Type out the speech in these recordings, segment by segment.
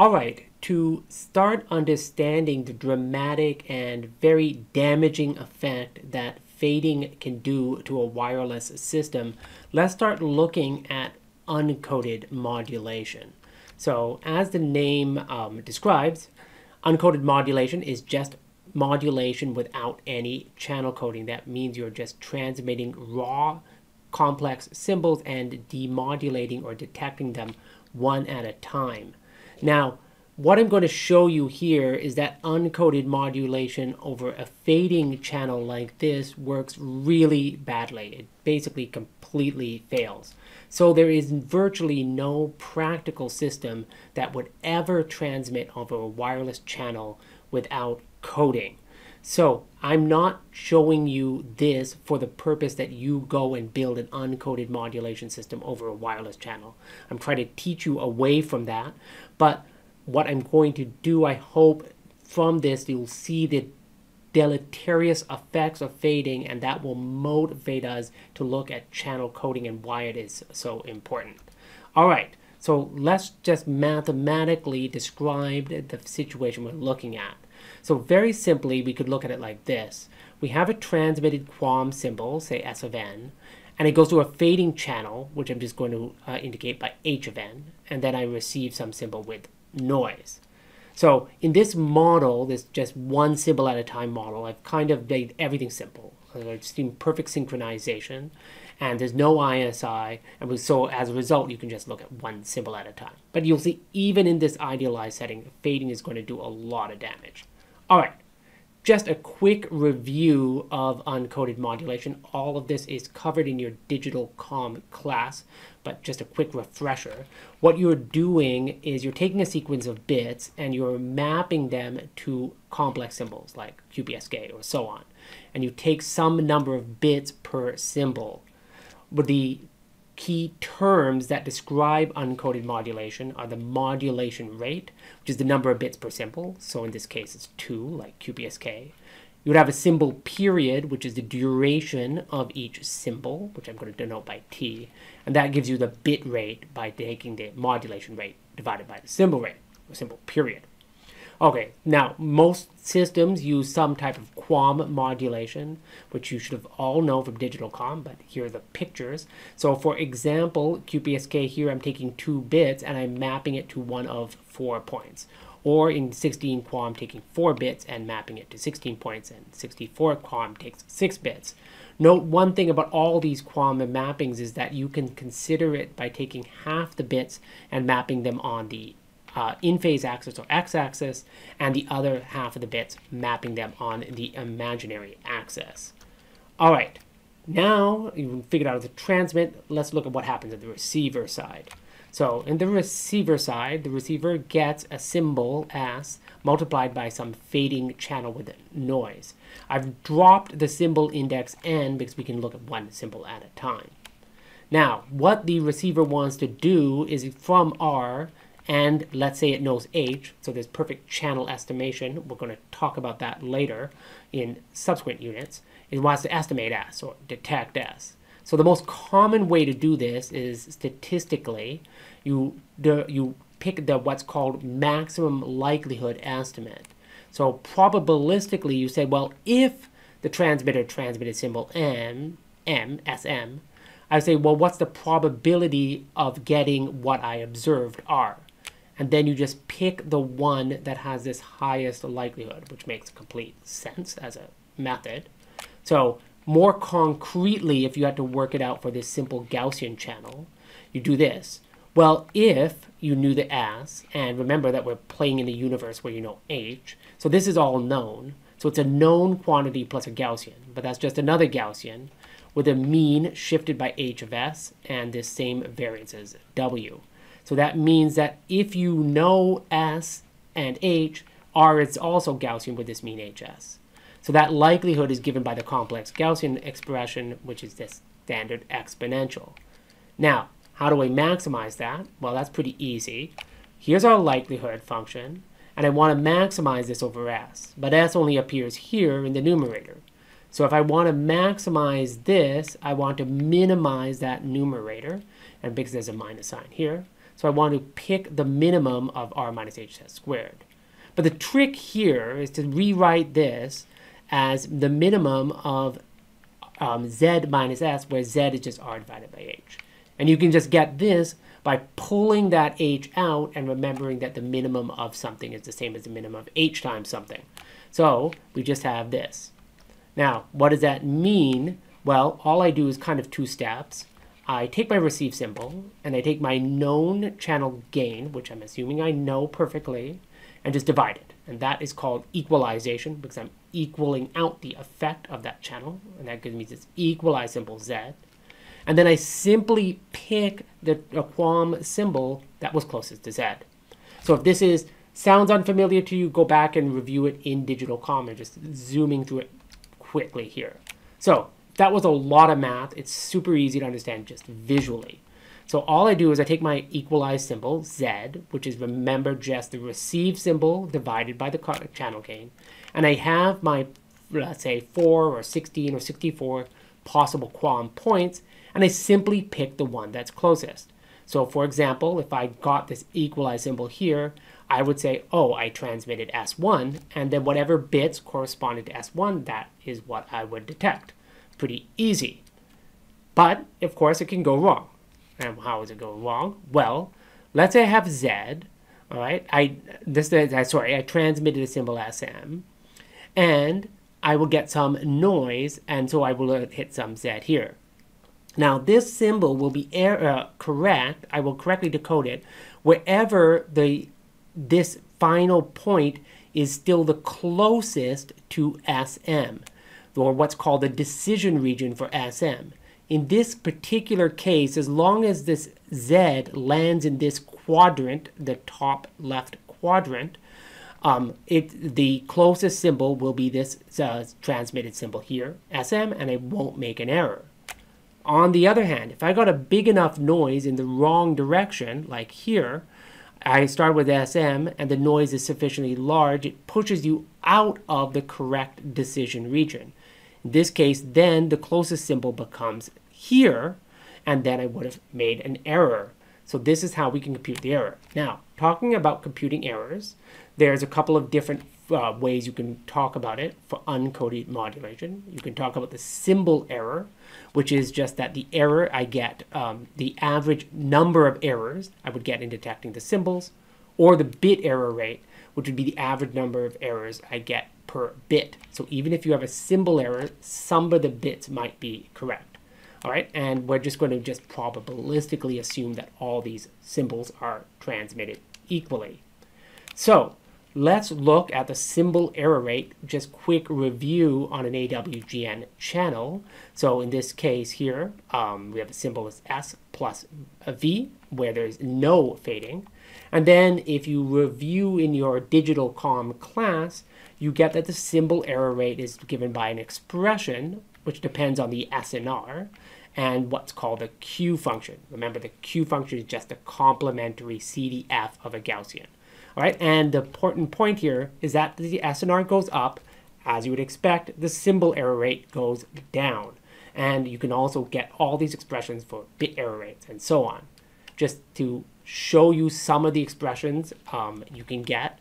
All right, to start understanding the dramatic and very damaging effect that fading can do to a wireless system, let's start looking at uncoded modulation. So as the name um, describes, uncoded modulation is just modulation without any channel coding. That means you're just transmitting raw complex symbols and demodulating or detecting them one at a time. Now, what I'm going to show you here is that uncoded modulation over a fading channel like this works really badly. It basically completely fails. So there is virtually no practical system that would ever transmit over a wireless channel without coding. So I'm not showing you this for the purpose that you go and build an uncoded modulation system over a wireless channel. I'm trying to teach you away from that. But what I'm going to do, I hope from this you'll see the deleterious effects of fading and that will motivate us to look at channel coding and why it is so important. All right, so let's just mathematically describe the situation we're looking at. So very simply, we could look at it like this. We have a transmitted QAM symbol, say S of n, and it goes to a fading channel, which I'm just going to uh, indicate by H of n, and then I receive some symbol with noise. So in this model, this just one symbol at a time model, I've kind of made everything simple. It's in perfect synchronization, and there's no ISI, and so as a result, you can just look at one symbol at a time. But you'll see, even in this idealized setting, fading is going to do a lot of damage. All right, just a quick review of uncoded modulation. All of this is covered in your digital com class, but just a quick refresher. What you're doing is you're taking a sequence of bits and you're mapping them to complex symbols like QPSK or so on. And you take some number of bits per symbol. But the key terms that describe uncoded modulation are the modulation rate, which is the number of bits per symbol. So in this case, it's 2, like QPSK. You would have a symbol period, which is the duration of each symbol, which I'm going to denote by T. And that gives you the bit rate by taking the modulation rate divided by the symbol rate, or symbol period. Okay, now most systems use some type of QAM modulation, which you should have all known from digital com, but here are the pictures. So for example, QPSK here, I'm taking two bits and I'm mapping it to one of four points. Or in 16 QAM, taking four bits and mapping it to 16 points, and 64 QAM takes six bits. Note one thing about all these QAM mappings is that you can consider it by taking half the bits and mapping them on the uh, in phase axis or x-axis, and the other half of the bits mapping them on the imaginary axis. All right, now you figured out the transmit. Let's look at what happens at the receiver side. So in the receiver side, the receiver gets a symbol S multiplied by some fading channel with noise. I've dropped the symbol index n because we can look at one symbol at a time. Now, what the receiver wants to do is from R, and let's say it knows H, so there's perfect channel estimation. We're going to talk about that later in subsequent units. It wants to estimate S or detect S. So the most common way to do this is statistically, you you pick the what's called maximum likelihood estimate. So probabilistically, you say, well, if the transmitter transmitted symbol M, M, SM, I say, well, what's the probability of getting what I observed, R? And then you just pick the one that has this highest likelihood, which makes complete sense as a method. So more concretely, if you had to work it out for this simple Gaussian channel, you do this. Well, if you knew the S, and remember that we're playing in a universe where you know H, so this is all known. So it's a known quantity plus a Gaussian, but that's just another Gaussian with a mean shifted by H of S and this same variance as W. So that means that if you know S and H, R is also Gaussian with this mean HS. So that likelihood is given by the complex Gaussian expression, which is this standard exponential. Now, how do we maximize that? Well, that's pretty easy. Here's our likelihood function, and I want to maximize this over S. But S only appears here in the numerator. So if I want to maximize this, I want to minimize that numerator, and because there's a minus sign here, So I want to pick the minimum of r minus h squared. But the trick here is to rewrite this as the minimum of um, z minus s, where z is just r divided by h. And you can just get this by pulling that h out and remembering that the minimum of something is the same as the minimum of h times something. So we just have this. Now, what does that mean? Well, all I do is kind of two steps. I take my receive symbol and I take my known channel gain, which I'm assuming I know perfectly, and just divide it. And that is called equalization because I'm equaling out the effect of that channel. And that gives me this equalize symbol Z. And then I simply pick the QAM symbol that was closest to Z. So if this is sounds unfamiliar to you, go back and review it in Digital Com and just zooming through it quickly here. So that was a lot of math. It's super easy to understand just visually. So all I do is I take my equalized symbol, Z, which is remember just the receive symbol divided by the channel gain, and I have my, let's say, 4 or 16 or 64 possible QAM points, and I simply pick the one that's closest. So for example, if I got this equalized symbol here, I would say, oh, I transmitted S1, and then whatever bits corresponded to S1, that is what I would detect. Pretty easy. But, of course, it can go wrong. And how is it going wrong? Well, let's say I have Z, all right? I this uh, sorry, I transmitted a symbol SM, and I will get some noise, and so I will uh, hit some Z here. Now this symbol will be error uh, correct. I will correctly decode it wherever the this final point is still the closest to SM, or what's called the decision region for SM in this particular case, as long as this Z lands in this quadrant, the top left quadrant, um, it the closest symbol will be this uh, transmitted symbol here, SM, and it won't make an error. On the other hand, if I got a big enough noise in the wrong direction, like here, I start with SM and the noise is sufficiently large, it pushes you out of the correct decision region. In this case, then the closest symbol becomes here, and then I would have made an error. So this is how we can compute the error. Now, talking about computing errors, there's a couple of different uh, ways you can talk about it for uncoded modulation. You can talk about the symbol error, which is just that the error I get, um, the average number of errors I would get in detecting the symbols, or the bit error rate, which would be the average number of errors I get per bit. So even if you have a symbol error, some of the bits might be correct. All right, and we're just going to just probabilistically assume that all these symbols are transmitted equally. So let's look at the symbol error rate, just quick review on an AWGN channel. So in this case here, um, we have a symbol as S plus a V, where there's no fading. And then if you review in your digital com class, you get that the symbol error rate is given by an expression which depends on the SNR, and what's called a Q function. Remember, the Q function is just a complementary CDF of a Gaussian. All right, and the important point here is that the SNR goes up, as you would expect, the symbol error rate goes down. And you can also get all these expressions for bit error rates and so on. Just to show you some of the expressions um, you can get,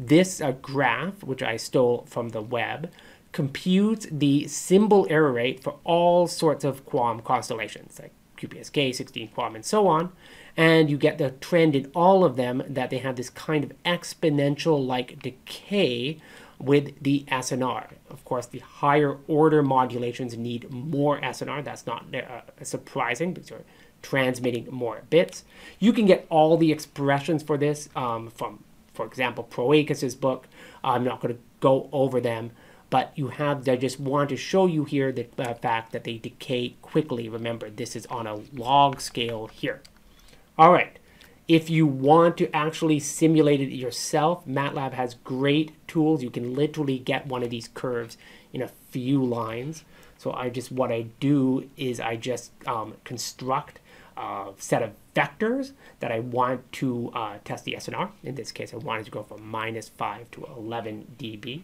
this uh, graph, which I stole from the web, computes the symbol error rate for all sorts of QAM constellations, like QPSK, 16 QAM, and so on. And you get the trend in all of them that they have this kind of exponential-like decay with the SNR. Of course, the higher order modulations need more SNR. That's not uh, surprising because you're transmitting more bits. You can get all the expressions for this um, from, for example, Proakis's book. I'm not going to go over them but you have, I just want to show you here the uh, fact that they decay quickly. Remember, this is on a log scale here. All right, if you want to actually simulate it yourself, MATLAB has great tools. You can literally get one of these curves in a few lines. So I just, what I do is I just um, construct a set of vectors that I want to uh, test the SNR. In this case, I wanted to go from minus 5 to 11 dB.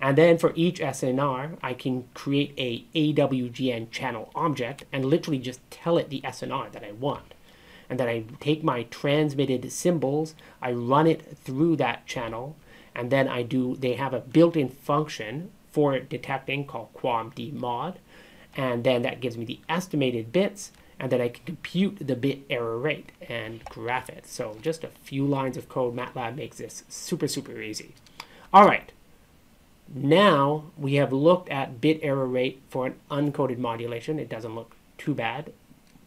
And then for each SNR, I can create a AWGN channel object and literally just tell it the SNR that I want. and then I take my transmitted symbols, I run it through that channel, and then I do, they have a built-in function for detecting called QAM and then that gives me the estimated bits, and then I can compute the bit error rate and graph it. So just a few lines of code, MATLAB makes this super, super easy. All right, now we have looked at bit error rate for an uncoded modulation. It doesn't look too bad.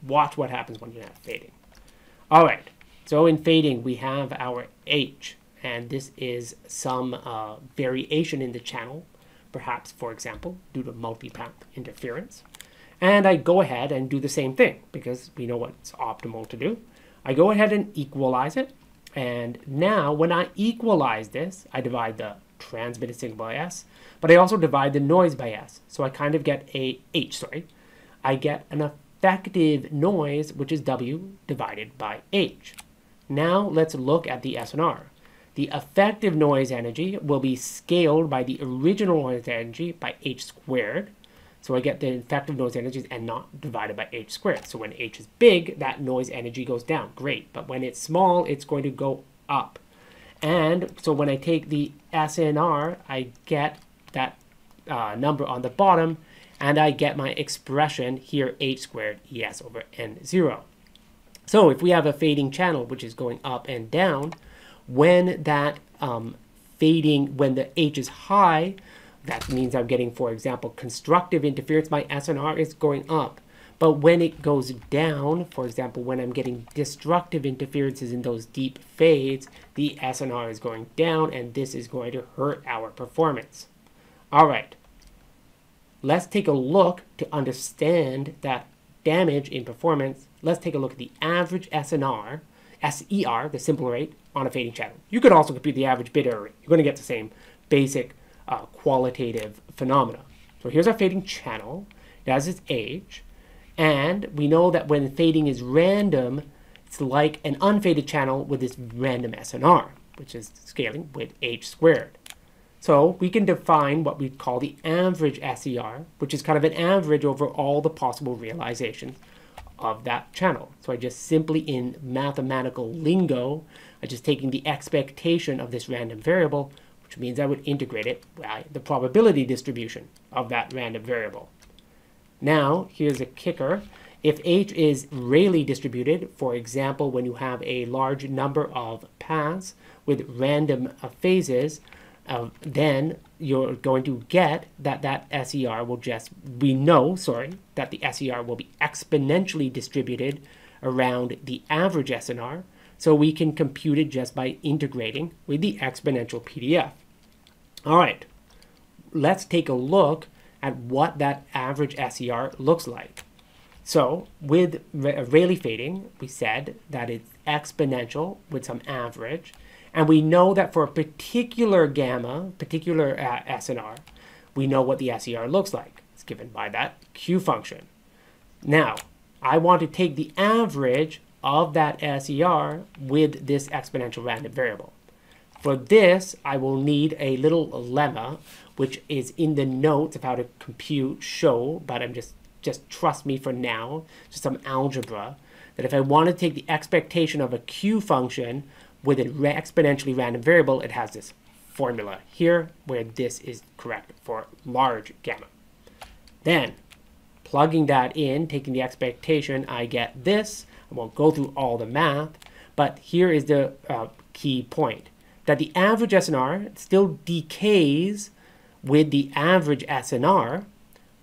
Watch what happens when you have fading. All right, so in fading, we have our H, and this is some uh, variation in the channel, perhaps, for example, due to multipath interference. And I go ahead and do the same thing because we know what's optimal to do. I go ahead and equalize it. And now when I equalize this, I divide the transmitted signal by S, but I also divide the noise by S. So I kind of get a H, sorry. I get an effective noise, which is W divided by H. Now let's look at the SNR. The effective noise energy will be scaled by the original noise energy by H squared. So I get the effective noise energies and not divided by h squared. So when h is big, that noise energy goes down. Great. But when it's small, it's going to go up. And so when I take the SNR, I get that uh, number on the bottom, and I get my expression here, h squared es over n0. So if we have a fading channel, which is going up and down, when that um, fading, when the h is high, that means I'm getting, for example, constructive interference. My SNR is going up. But when it goes down, for example, when I'm getting destructive interferences in those deep fades, the SNR is going down, and this is going to hurt our performance. All right, let's take a look to understand that damage in performance. Let's take a look at the average SNR, SER, the simple rate, on a fading channel. You could also compute the average bit error rate. You're going to get the same basic uh, qualitative phenomena. So here's our fading channel. It has its H. And we know that when fading is random, it's like an unfaded channel with this random SNR, which is scaling with h squared. So we can define what we call the average SER, which is kind of an average over all the possible realizations of that channel. So I just simply, in mathematical lingo, I just taking the expectation of this random variable, which means I would integrate it by the probability distribution of that random variable. Now, here's a kicker. If H is Rayleigh distributed, for example, when you have a large number of paths with random uh, phases, uh, then you're going to get that that SER will just, we know, sorry, that the SER will be exponentially distributed around the average SNR, so we can compute it just by integrating with the exponential PDF. All right, let's take a look at what that average SER looks like. So with Rayleigh fading, we said that it's exponential with some average. And we know that for a particular gamma, particular uh, SNR, we know what the SER looks like. It's given by that Q function. Now, I want to take the average of that SER with this exponential random variable. For this, I will need a little lemma, which is in the notes of how to compute show, but I'm just, just trust me for now, just some algebra, that if I want to take the expectation of a Q function with an exponentially random variable, it has this formula here where this is correct for large gamma. Then, plugging that in, taking the expectation, I get this. I won't go through all the math, but here is the uh, key point that the average SNR still decays with the average SNR,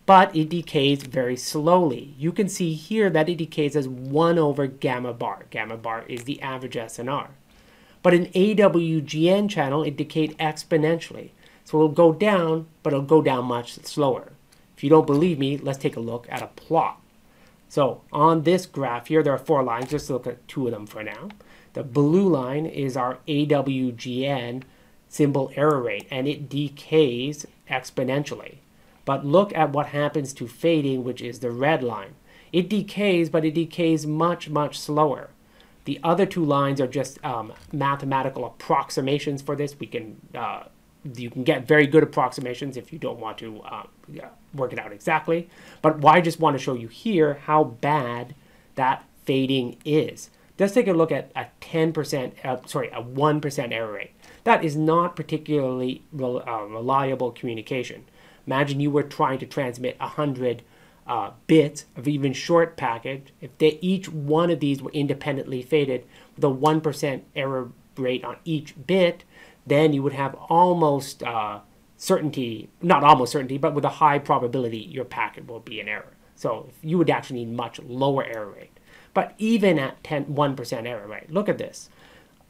but it decays very slowly. You can see here that it decays as 1 over gamma bar. Gamma bar is the average SNR. But in AWGN channel, it decayed exponentially. So it'll go down, but it'll go down much slower. If you don't believe me, let's take a look at a plot. So on this graph here, there are four lines. Just look at two of them for now. The blue line is our AWGN symbol error rate, and it decays exponentially. But look at what happens to fading, which is the red line. It decays, but it decays much, much slower. The other two lines are just um, mathematical approximations for this. We can uh, you can get very good approximations if you don't want to uh, work it out exactly. But I just want to show you here how bad that fading is Let's take a look at a 10%, uh, sorry, a 1% error rate. That is not particularly rel uh, reliable communication. Imagine you were trying to transmit 100 uh, bits of even short packet. If they, each one of these were independently faded with a 1% error rate on each bit, then you would have almost uh, certainty, not almost certainty, but with a high probability your packet will be an error. So you would actually need much lower error rate. But even at 10, 1% error rate, look at this.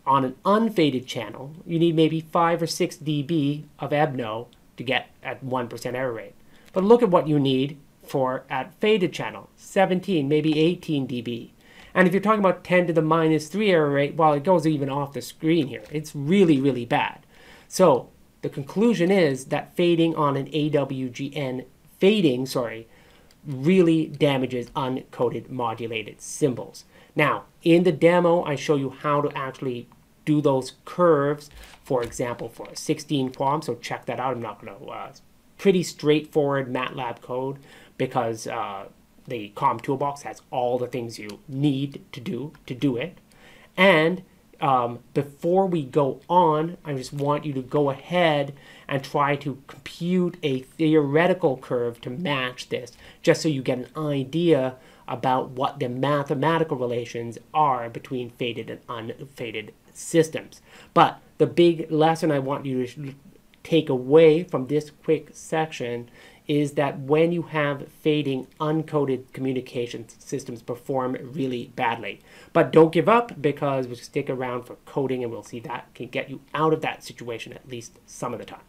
On an unfaded channel, you need maybe 5 or 6 dB of EBNO to get at 1% error rate. But look at what you need for at faded channel, 17, maybe 18 dB. And if you're talking about 10 to the minus 3 error rate, well, it goes even off the screen here. It's really, really bad. So the conclusion is that fading on an AWGN, fading, sorry, really damages uncoded modulated symbols. Now, in the demo, I show you how to actually do those curves, for example, for a 16 QAM, so check that out. I'm not going to, uh, pretty straightforward MATLAB code because uh, the COM toolbox has all the things you need to do to do it. And um, before we go on, I just want you to go ahead and try to compute a theoretical curve to match this, just so you get an idea about what the mathematical relations are between faded and unfaded systems. But the big lesson I want you to take away from this quick section is that when you have fading, uncoded communication systems perform really badly. But don't give up because we stick around for coding and we'll see that can get you out of that situation at least some of the time.